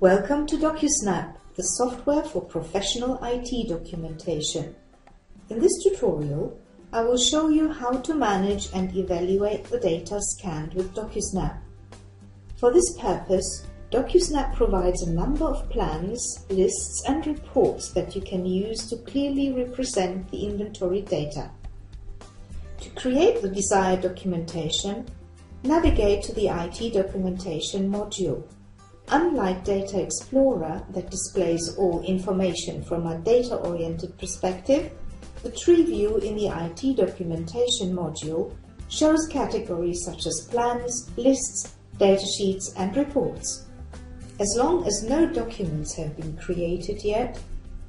Welcome to DocuSnap, the software for professional IT documentation. In this tutorial, I will show you how to manage and evaluate the data scanned with DocuSnap. For this purpose, DocuSnap provides a number of plans, lists and reports that you can use to clearly represent the inventory data. To create the desired documentation, navigate to the IT documentation module. Unlike Data Explorer that displays all information from a data-oriented perspective, the tree view in the IT documentation module shows categories such as plans, lists, datasheets and reports. As long as no documents have been created yet,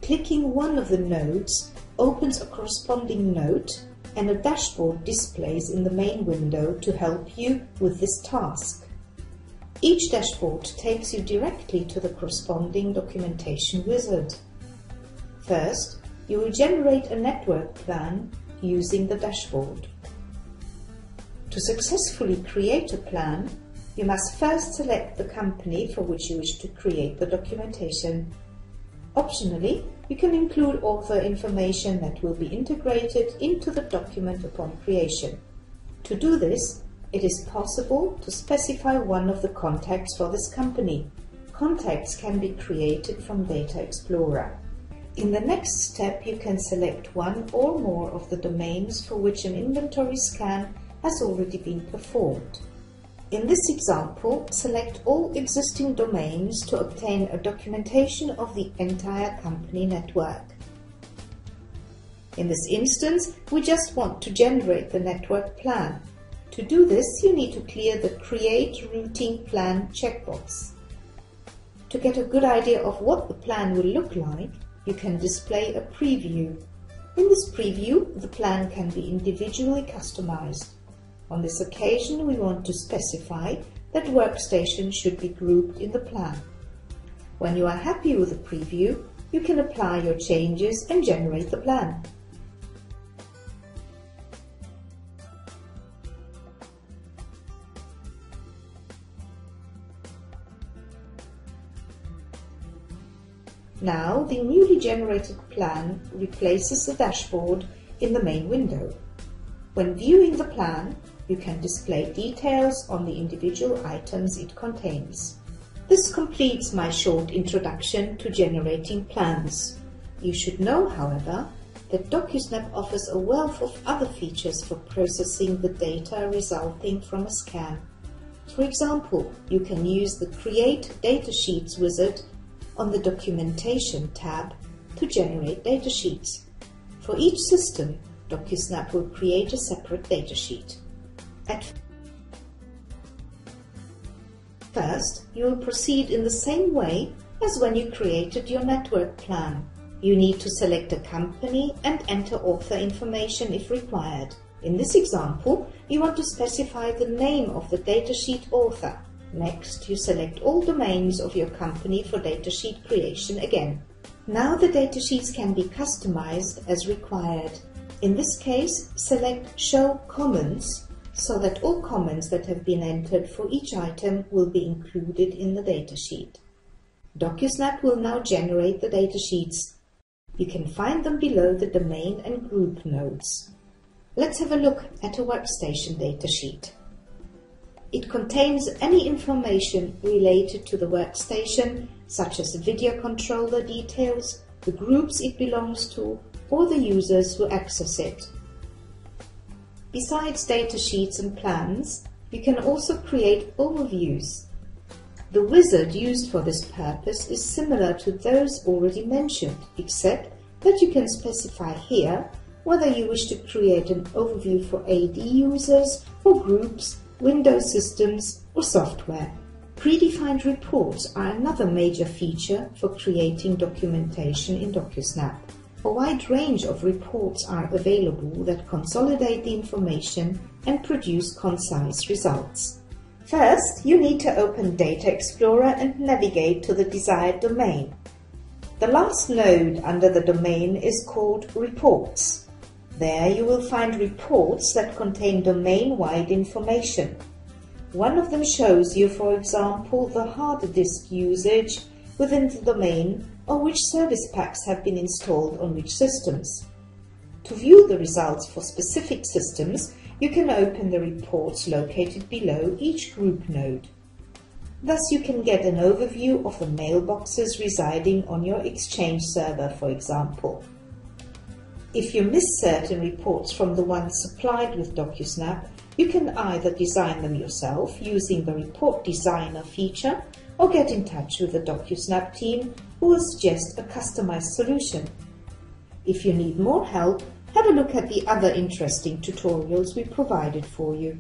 clicking one of the nodes opens a corresponding note and a dashboard displays in the main window to help you with this task. Each dashboard takes you directly to the corresponding documentation wizard. First, you will generate a network plan using the dashboard. To successfully create a plan, you must first select the company for which you wish to create the documentation. Optionally, you can include author information that will be integrated into the document upon creation. To do this, it is possible to specify one of the contacts for this company. Contacts can be created from Data Explorer. In the next step, you can select one or more of the domains for which an inventory scan has already been performed. In this example, select all existing domains to obtain a documentation of the entire company network. In this instance, we just want to generate the network plan. To do this, you need to clear the Create Routing Plan checkbox. To get a good idea of what the plan will look like, you can display a preview. In this preview, the plan can be individually customized. On this occasion, we want to specify that workstations should be grouped in the plan. When you are happy with the preview, you can apply your changes and generate the plan. Now the newly generated plan replaces the dashboard in the main window. When viewing the plan, you can display details on the individual items it contains. This completes my short introduction to generating plans. You should know, however, that DocuSnap offers a wealth of other features for processing the data resulting from a scan. For example, you can use the Create Datasheets wizard on the Documentation tab to generate datasheets. For each system, DocuSnap will create a separate datasheet. At first, you will proceed in the same way as when you created your network plan. You need to select a company and enter author information if required. In this example, you want to specify the name of the datasheet author. Next, you select all domains of your company for datasheet creation again. Now the datasheets can be customized as required. In this case, select Show Comments so that all comments that have been entered for each item will be included in the datasheet. DocuSnap will now generate the datasheets. You can find them below the domain and group nodes. Let's have a look at a workstation datasheet. It contains any information related to the workstation, such as the video controller details, the groups it belongs to, or the users who access it. Besides datasheets and plans, you can also create overviews. The wizard used for this purpose is similar to those already mentioned, except that you can specify here whether you wish to create an overview for AD users or groups Windows systems, or software. Predefined reports are another major feature for creating documentation in DocuSnap. A wide range of reports are available that consolidate the information and produce concise results. First, you need to open Data Explorer and navigate to the desired domain. The last node under the domain is called Reports. There you will find reports that contain domain-wide information. One of them shows you, for example, the hard disk usage within the domain or which service packs have been installed on which systems. To view the results for specific systems, you can open the reports located below each group node. Thus you can get an overview of the mailboxes residing on your Exchange server, for example. If you miss certain reports from the ones supplied with DocuSnap, you can either design them yourself using the Report Designer feature or get in touch with the DocuSnap team who will suggest a customized solution. If you need more help, have a look at the other interesting tutorials we provided for you.